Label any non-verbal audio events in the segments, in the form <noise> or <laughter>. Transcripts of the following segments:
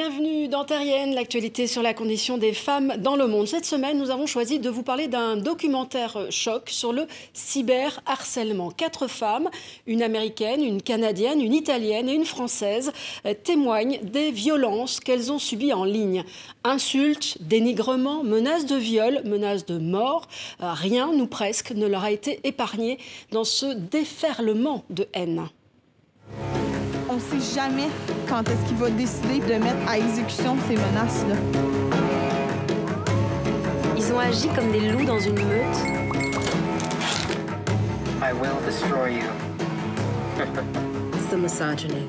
bienvenue dans Terrienne, l'actualité sur la condition des femmes dans le monde. Cette semaine, nous avons choisi de vous parler d'un documentaire choc sur le cyberharcèlement. Quatre femmes, une américaine, une canadienne, une italienne et une française, euh, témoignent des violences qu'elles ont subies en ligne. Insultes, dénigrements, menaces de viol, menaces de mort, euh, rien ou presque ne leur a été épargné dans ce déferlement de haine ne sait jamais quand est-ce qu'il va décider de mettre à exécution ces menaces-là. Ils ont agi comme des loups dans une meute. I will destroy you. It's the misogyny.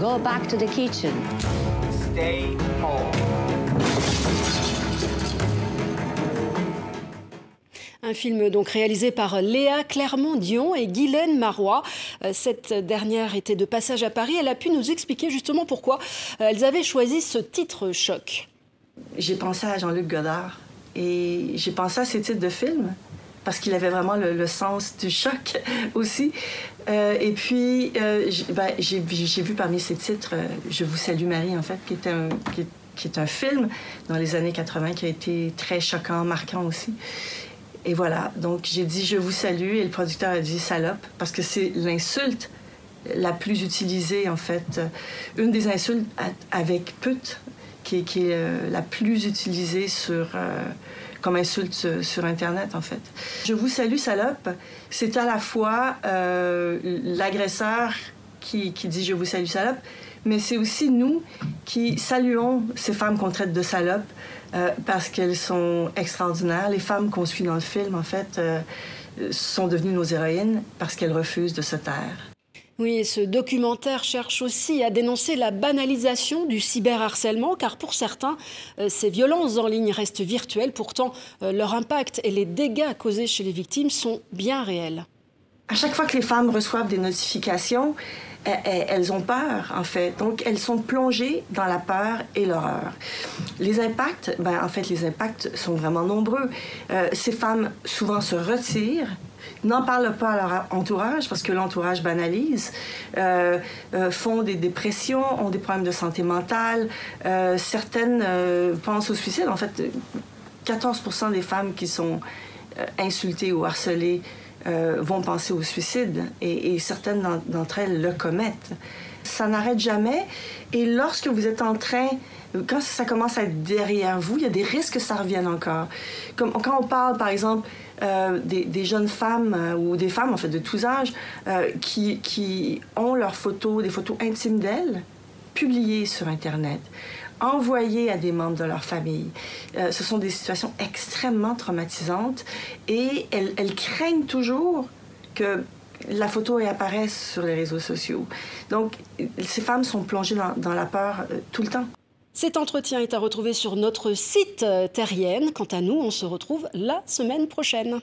Go back to the kitchen. Stay home. Un film donc réalisé par Léa Clermont-Dion et Guylaine Marois. Euh, cette dernière était de passage à Paris. Elle a pu nous expliquer justement pourquoi euh, elles avaient choisi ce titre choc. J'ai pensé à Jean-Luc Godard et j'ai pensé à ces titres de films parce qu'il avait vraiment le, sens du choc <laughs> aussi. Euh, et puis, ben, j'ai vu parmi ces titres Je vous salue Marie, en fait, qui est un, qui qui est un film dans les années 80 qui a été très choquant, marquant aussi. Et voilà, donc j'ai dit je vous salue. Et le producteur a dit salope parce que c'est l'insulte la plus utilisée en fait, une des insultes avec pute qui, est euh, la plus utilisée sur euh, comme insulte sur Internet en fait. Je vous salue salope, c'est à la fois euh, l'agresseur qui, qui dit je vous salue salope, mais c'est aussi nous qui saluons ces femmes qu'on traite de salopes euh, parce qu'elles sont extraordinaires. Les femmes qu'on suit dans le film, en fait, euh, sont devenues nos héroïnes parce qu'elles refusent de se taire. Oui, ce documentaire cherche aussi à dénoncer la banalisation du cyberharcèlement, car pour certains, euh, ces violences en ligne restent virtuelles. Pourtant, leur impact et les dégâts causés chez les victimes sont bien réels. À chaque fois que les femmes reçoivent des notifications, elles ont peur, en fait. Donc, elles sont plongées dans la peur et l'horreur. Les impacts, ben, en fait, les impacts sont vraiment nombreux. Euh, ces femmes, souvent, se retirent n'en parlent pas à leur entourage parce que l'entourage banalise, euh, euh, font des dépressions, ont des problèmes de santé mentale. certaines pensent au suicide. En fait, 14% des femmes qui sont insultées ou harcelées euh, vont penser au suicide et, certaines d'entre elles le commettent. Ça n'arrête jamais et lorsque vous êtes en train quand ça commence à être derrière vous, il y a des risques que ça revienne encore. Comme quand on parle, par exemple, euh, des, jeunes femmes euh, ou des femmes, en fait, de tous âges, qui, qui, ont leurs photos, des photos intimes d'elles, publiées sur Internet envoyés à des membres de leur famille. Euh, ce sont des situations extrêmement traumatisantes et elles, craignent toujours que la photo apparaisse sur les réseaux sociaux. Donc, ces femmes sont plongées dans, la peur euh, tout le temps. Cet entretien est à retrouver sur notre site euh, Terrienne. Quant à nous, on se retrouve la semaine prochaine.